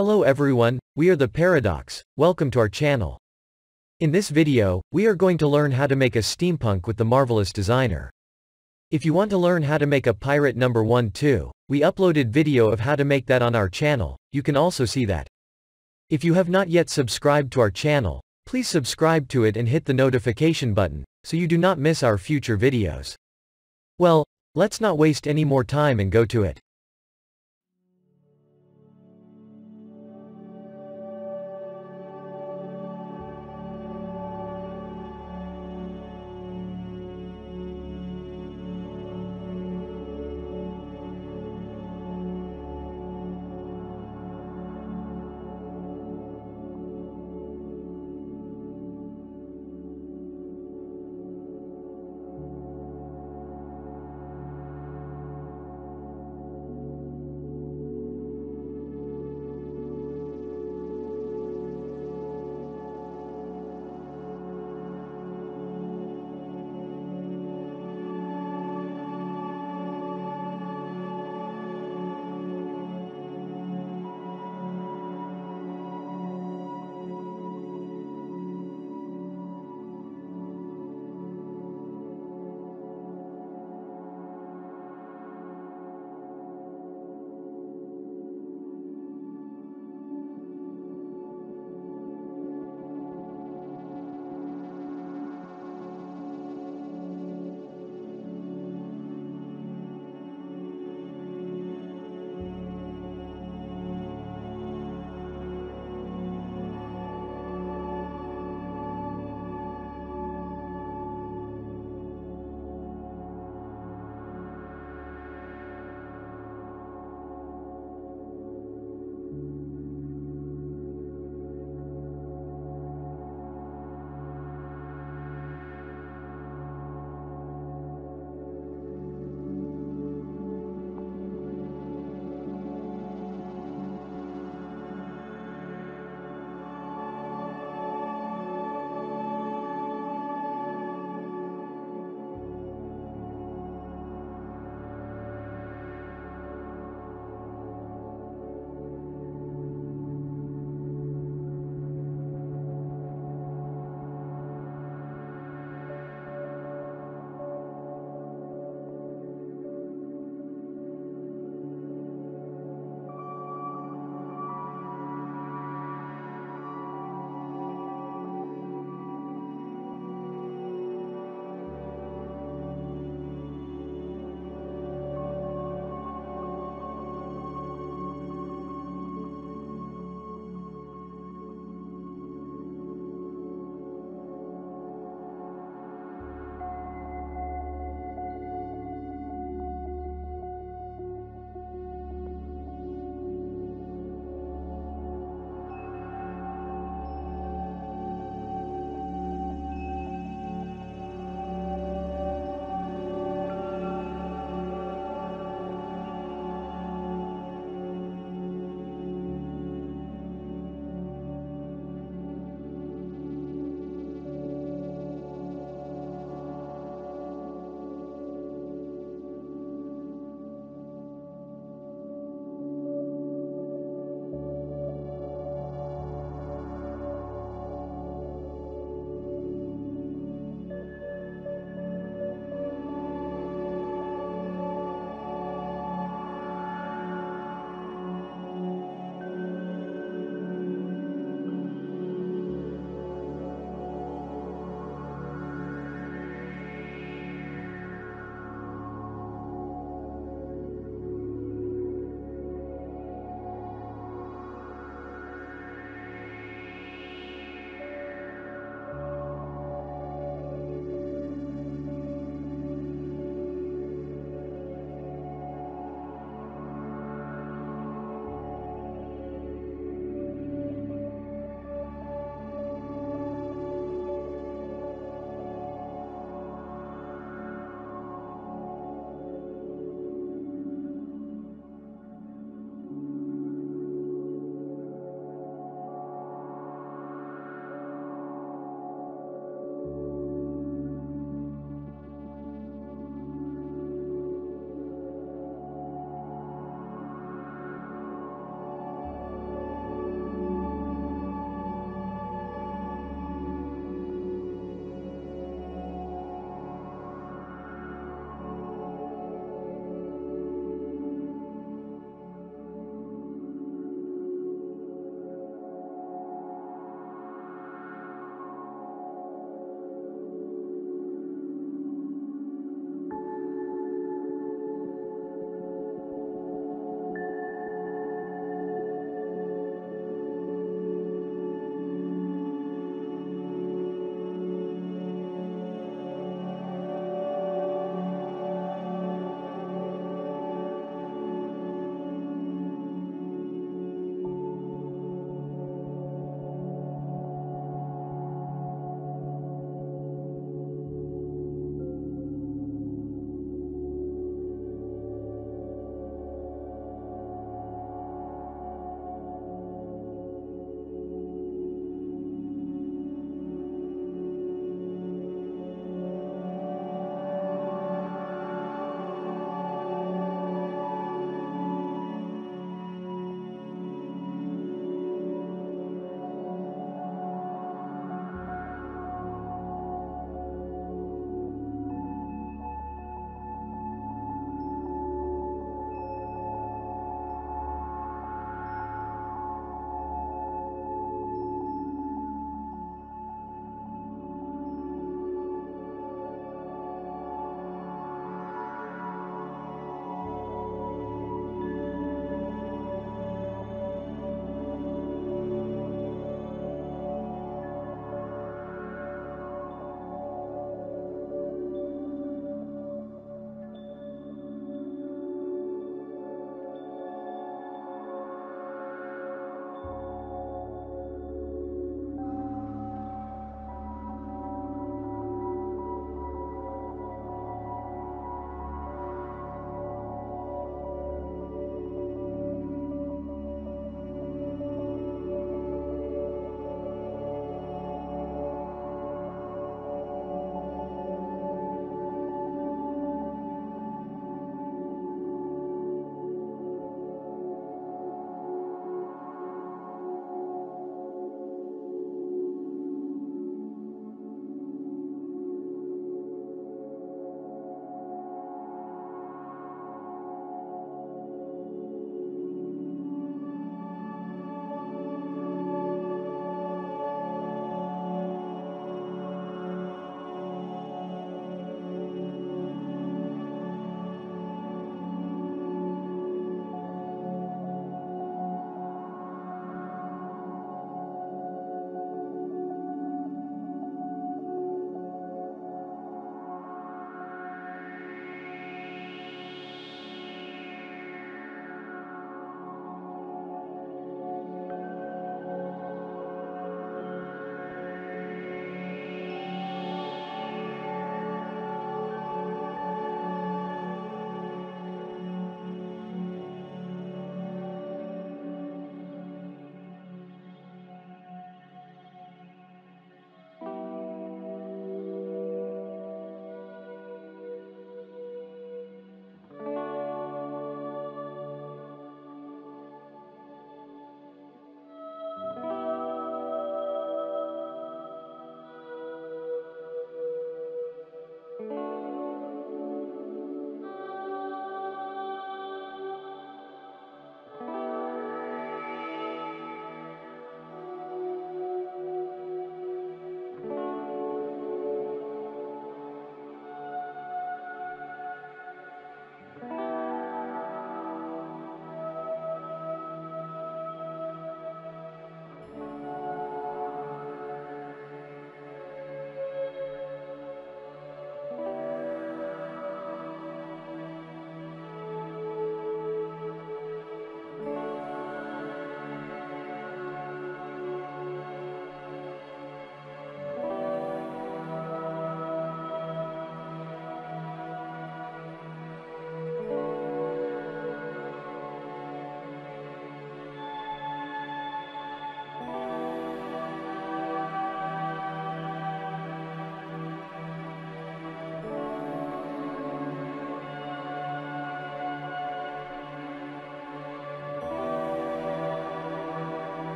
Hello everyone, we are the Paradoox, welcome to our channel. In this video, we are going to learn how to make a steampunk with the Marvelous Designer. If you want to learn how to make a pirate number 1 too, we uploaded video of how to make that on our channel, you can also see that. If you have not yet subscribed to our channel, please subscribe to it and hit the notification button, so you do not miss our future videos. Well, let's not waste any more time and go to it.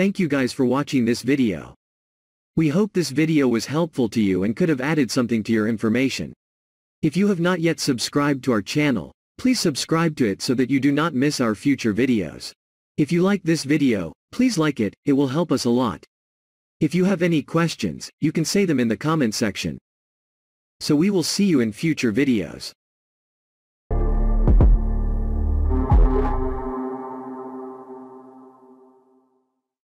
Thank you guys for watching this video. We hope this video was helpful to you and could have added something to your information. If you have not yet subscribed to our channel, please subscribe to it so that you do not miss our future videos. If you like this video, please like it, it will help us a lot. If you have any questions, you can say them in the comment section. So we will see you in future videos.